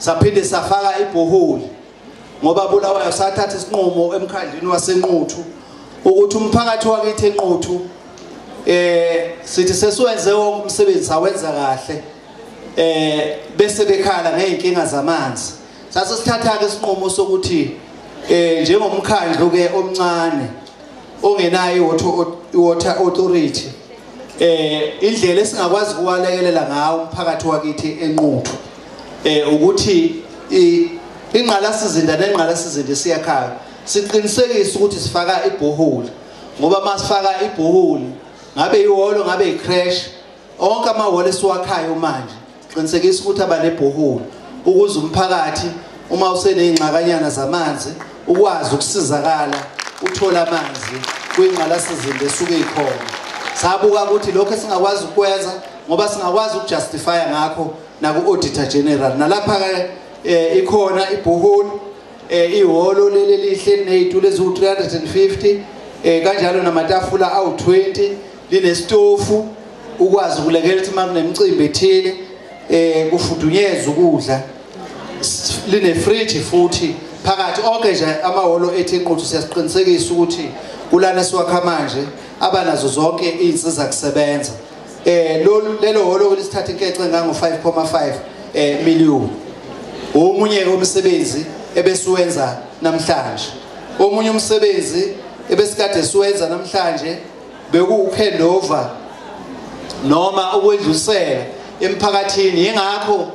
saphinde safaka ibhoholi ngoba bulawayo sathatha isinqumo emkhandlini wasenquthu ukuthi umphakathi wakithi enquthu eh sithi sesiwenze wonke umsebenzi sawenza kahle eh bese bekhala ngeenkinga zamanzi. Sase sithatha ke isinqumo sokuthi eh njengomkhandlu ke omncane ongenayo water authority eh indlela esingakwazi ukuwalekelela ngawo umphakathi wakithi enquthu. Eh ukuthi ingqalasizinda nenqalasizinda siyakhaya siqinisekise ukuthi sifaka ibhoholi ngoba masifaka ibhoholi ngabe ihholo ngabe icrash onke amahholo esiwakhayo manje qinisekisa ukuthi aba nebhoholi ukuze umphakathi uma useneyingxakanyana zamanzi ukwazi ukusizakala uthola amanzi kwingqalasizinda esuke ikhona. Sabuka ukuthi lokho esingakwazi ukwenza ngoba singakwazi ukujustifya ngakho naku auditor general. Nalapha ke ikhona ibhoholi ihholo leli lihle nezitulo eziwu 350 eh kanjalo namatafula awu20 linestofu ukwazi ukulekela ukuthi makunemicimbi ethile eh kufudunyezwe ukudla. Line fridge futhi phakathi. Onke nje amahholo ethi inquthu siyasiqinisekisa ukuthi kulana siwakha manje abanazo zonke izinsiza kusebenza. Eh lelo holo lisithatha inkece ngango 5.5 eh million. Omunye umsebenzi ebesuwenza namhlanje. Omunye umsebenzi ebesikade siwenza namhlanje beku handover noma ukwedlusela emphakathini. Ingakho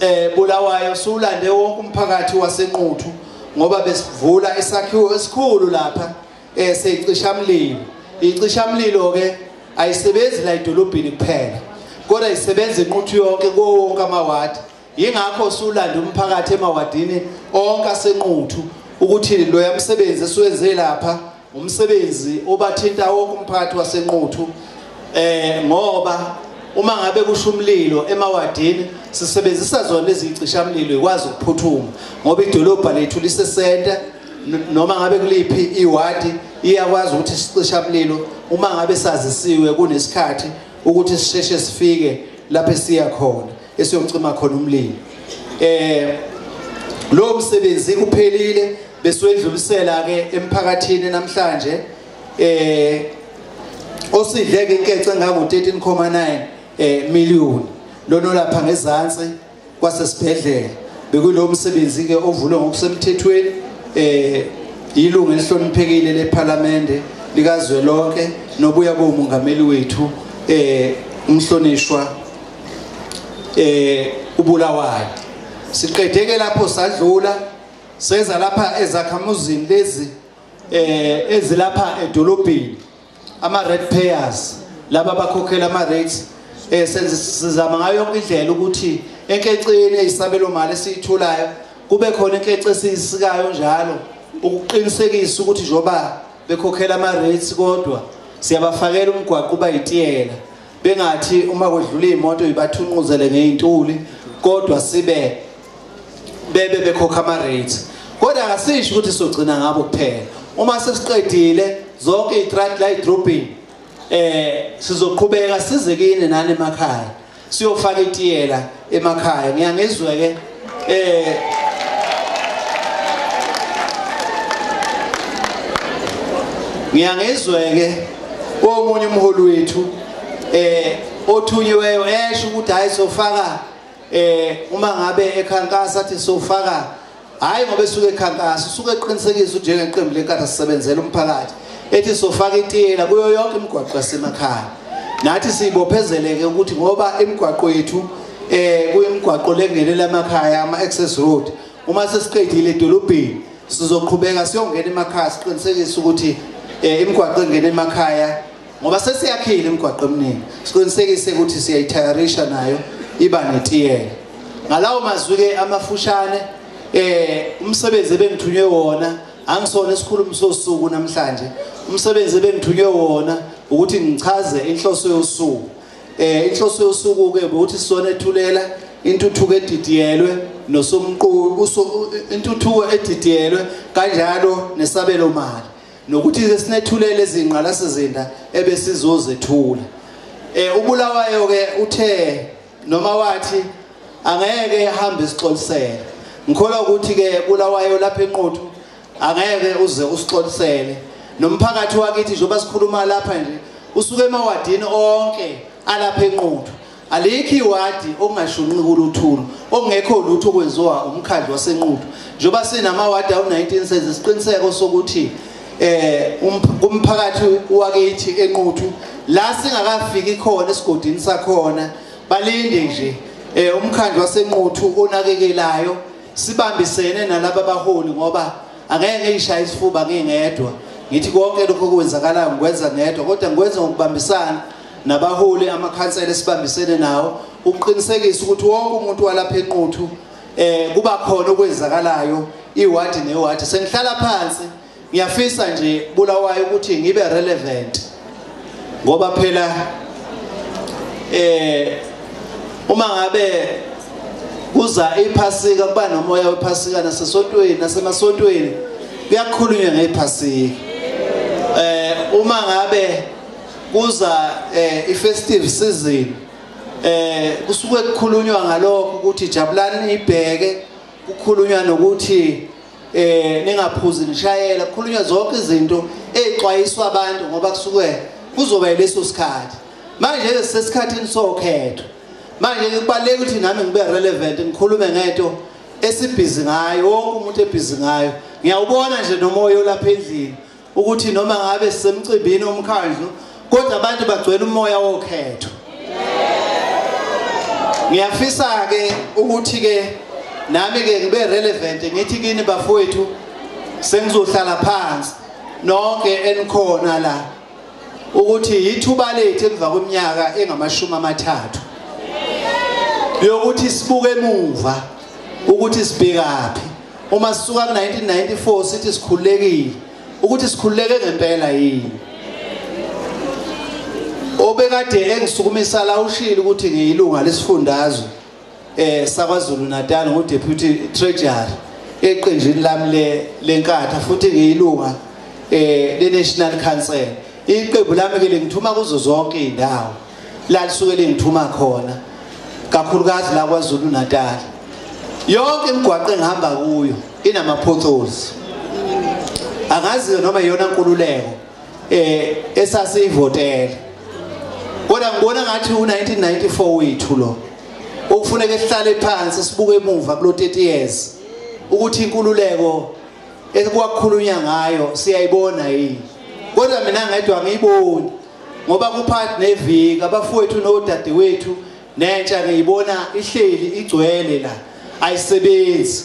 eh bulawayo sulande wonke umphakathi wasenquthu ngoba besivula isakhiwo esikhulu lapha eh seyicishamlilo. Icishamlilo ke ayisebenzi la edolobheni kuphela kodwa isebenza inquthu yonke konke amawadi. Yingakho sulanda umphakathi emawadini onke asenquthu ukuthi lo yamsebenzi esiwenze lapha umsebenzi obathinta wonke umphakathi wasenquthu eh ngoba uma ngabe kusho umlilo emawadini sisebenzisa zona ezicishamlilo ikwazi ukuphuthuma ngoba idolobha lethu lisesenta noma ngabe kuliphi iwadi iyakwazi ukuthi sicisha umlilo uma ngabe sazisiwe kunesikhathi ukuthi sisheshe sifike lapho esiya khona esiyocima khona umlilo. Eh lo msebenzi kuphelile besiwedlulisela ke emphakathini namhlanje. Eh osidleke inkece ngabo 13.9 eh million. Lona lapha ngezansi kwasesibhedlela. Bekulo msebenzi ke ovulwe ngokusemthethweni eh ilungu elihloniphekile leParliament likazwelonke nobuya komongameli wethu eh umhlonishwa eh ubulawayo. Siqedeke lapho sadlula seza lapha ezakhamuzini lezi eh ezilapha edolobheni. Ama red payers laba bakhokhela ama rates eh sizama ngayo yonke indlela ukuthi enkeceni eyisabelo mali esiyithulayo kube khona inkece esiyisikayo njalo ukuqinisekisa ukuthi njoba bekhokhela ama rates kodwa siyabafakela umgwaqo bayitiyela bengathi uma kwedlula imoto ibathunquzele ngeintuli kodwa sibe bebe bekhokha ama rates kodwa akasisho ukuthi sogcina ngabo kuphela. Uma sesiqedile zonke i-traffic light dropping eh sizoqhubeka size kini nani emakhaya. Siyofaka itiyela emakhaya. Ngiyangizwe ke eh ngiyangizwe ke omunye umholi wethu eh othunyiweyo esho ukuthi hayi sofaka eh uma ngabe ekhankasa athi sofaka hayi ngoba esuke ekhankasa usuke eqinisekisa njengeqembu lenkatha sisebenzela umphakathi. Ethi sofaka itiyela kuyo yonke imigwaqo yasemakhaya. Nathi siyibophezeleke ukuthi ngoba imigwaqo yethu eh kuyimigwaqo lengenela emakhaya ama access road. Uma sesiqedile edolobheni sizoqhubeka siyongena emakhaya siqinisekise ukuthi imigwaqo engena emakhaya ngoba sesiyakhile imigwaqo eminingi. Siqinisekise ukuthi siyayithayarisha nayo iba netiyela. Ngalawo mazwi ke amafushane eh umsebenzi ebengithunywe wona angisona isikhulumi sosuku namhlanje. Umsebenzi ebengithunywe wona ukuthi ngichaze inhloso yosuku. Eh inhloso yosuku ke ukuthi sisona ethulela intuthuko edidiyelwe nosomqulu intuthuko edidiyelwe kanjalo nesabelo mali nokuthi sinethulele izingqala sizinda ebesizozethula. Eh ubulawayo ke uthe noma wathi angeke ehambe isixolisele. Ngikholwa ukuthi ke bulawayo lapha enquthu angeke uze usixolisele. Nomphakathi wakithi njengoba sikhuluma lapha nje usuke emawadini onke alapha enquthu alikho iwadi okungashunqi kuluthulo okungekho lutho okwenziwa umkhandlu wasenquthu njengoba sinamawadi awu-19 senze isiqiniseko sokuthi eh umphakathi wakithi enquthu la singakafiki khona esigodini sakhona balinde nje eh umkhandlu wasenquthu onakekelayo sibambisene nalabo abaholi ngoba angeke ngishaya isifuba ngingedwa. Ngithi konke lokho okwenzakalayo ngikwenza ngedwa kodwa ngikwenza ngokubambisana nabaholi amakhansela esibambisene nawo ukuqinisekisa ukuthi wonke umuntu walapha enquthu eh kuba khona okwenzakalayo iwadi newadi. Sengihlala phansi. Ngiyafisa nje bulawayo ukuthi ngibe relevant ngoba phela eh uma ngabe kuza iphasika kuba nomoya wephasika nasesontweni nasemasontweni kuyakhulunywa ngephasika. Eh uma ngabe kuza eh ifestive season eh kusuke kukhulunywa ngalokho ukuthi jabulani ibheke kukhulunywa nokuthi eh ningaphuzi nishayela kukhulunywa zonke izinto ezixwayiswa abantu ngoba kusuke kuzoba leso sikhathi. Manje ke sesikhathini sokhetho. Manje kubaleka ukuthi nami ngibe relevant ngikhulume ngento esibhizi ngayo wonke umuntu ebhizi ngayo. Ngiyawubona nje nomoya olapha endlini ukuthi noma ngabe sisemcimbini omkhandlu kodwa abantu bagcwele umoya wokhetho. Ngiyafisa ke ukuthi ke nami ke ngibe relevant ngithi kini bafowethu sengizohlala phansi. Nonke enikhona la ukuthi yithuba lethu emva kweminyaka engamashumi amathathu. Yokuthi sibuke emuva ukuthi sibhekaphi. Uma sisuka ku1994 sithi sikhululekile ukuthi sikhululeke ngempela yini? Obekade engisukumisa la ushilo ukuthi ngiyilunga lesifundazwe. Eh sakwaZulu Natal ngo deputy treasurer eqenjini lami le lenkatha futhi ngiyilunga eh le National Council. Iqembu lami ke lengithuma kuzo zonke izindawo la lisuke lengithuma khona kakhulukazi la kwaZulu Natal yonke imigwaqo engihamba kuyo inama potholes angazi noma iyona nkululeko eh esasiyivotela. Kodwa ngibona ngathi u1994 wethu lo okufuneka sihlale phansi sibuke emuva kulo 30 years ukuthi inkululeko ekwakhulunywa ngayo siyayibona yini. Kodwa mina ngedwa ngiyiboni ngoba kuphathi neviki abafowethu nodadewethu nentsha ngiyibona ihleli igcwele la ayisebenzi.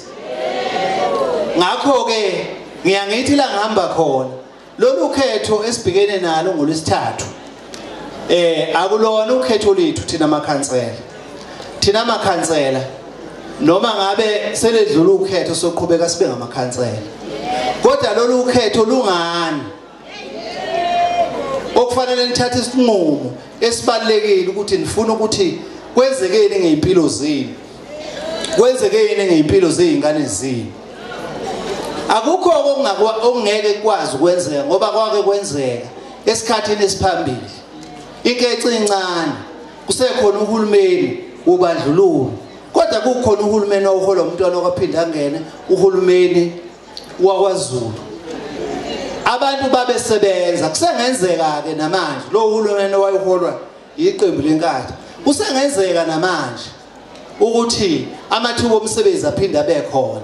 Ngakho ke ngiyangithi la ngihamba khona lolu khetho esibhekene nalo ngolwesithathu eh akulona ukhetho lethu thina makhansela. Thina makhansela noma ngabe seledlula ukhetho soqhubeka sibe ngamakhansela. Kodwa lolu ukhetho lungani? Okufanele nithathe isinqumo esibalekile ukuthi nifuna ukuthi kwenzekeni ngeimpilo zenu kwenzekeni ngeimpilo zeingane zenu. Akukho okungeke kwazi ukwenzeka ngoba kwake kwenzeka esikhathini esiphambili. Inkece incane kusekhona uhulumeni wobandlululo kodwa kukhona uhulumeni oholwa umntwana okwaphinda angene uhulumeni wakwaZulu. Abantu babesebenza kusengenzeka ke namanje. Lo hulumeni owayiholwa iqembu lenkatha kusengenzeka namanje ukuthi amathuba omsebenzi aphinda bekhona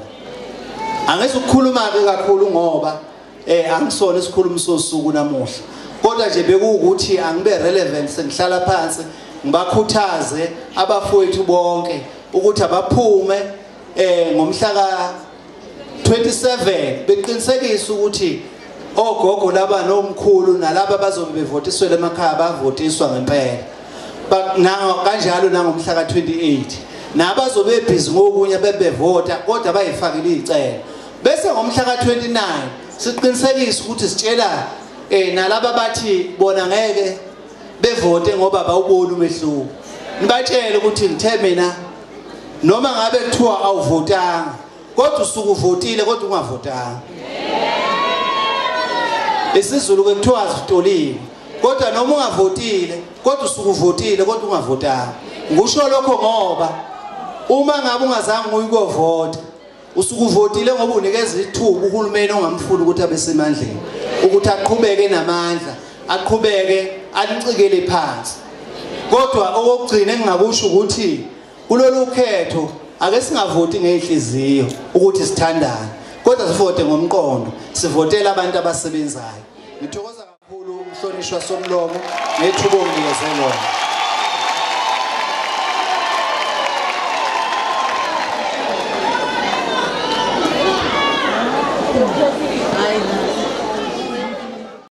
angese ukukhuluma ke kakhulu ngoba eh angisona isikhulumi sosuku namuhla. Kodwa nje bekuwukuthi angibe relevant sengihlala phansi. Ngibakhuthaze abafowethu bonke ukuthi abaphume eh ngomhla ka 27 beqinisekisa ukuthi ogogo laba nomkhulu nalabo bazobe bevotiswele emakhaya bavotiswa ngempela. Nawo kanjalo nangomhla ka 28 nabazobe busy ngokunye bebevota kodwa bayifakile izicelo bese ngomhla ka 29 siqinisekisa ukuthi sitshela eh nalabo bathi bona ngeke bevote ngoba bawubona umehluko. Nibatshele ukuthi ngithe mina noma ngabe kuthiwa awuvotanga kodwa usuku uvotile kodwa ungavotanga. Isizulu ke kuthiwa azitoliwe kodwa noma ungavotile kodwa usuku uvotile kodwa ungavotanga. Ngisho lokho ngoba uma ngabe ungazange uyikovota usuke uvotile ngoba unikeza ithuba uhulumeni ongamfuni ukuthi abe semandleni ukuthi aqhubeke namandla aqhubeke alicikele phansi. Kodwa okugcina engingakusho ukuthi kulolu khetho ake singavoti ngehliziyo ukuthi sithandane. Kodwa sivote ngomqondo sivotela abantu abasebenzayo. Ngithokoza kakhulu umhlonishwa somlomo nethuba onginikeze lona.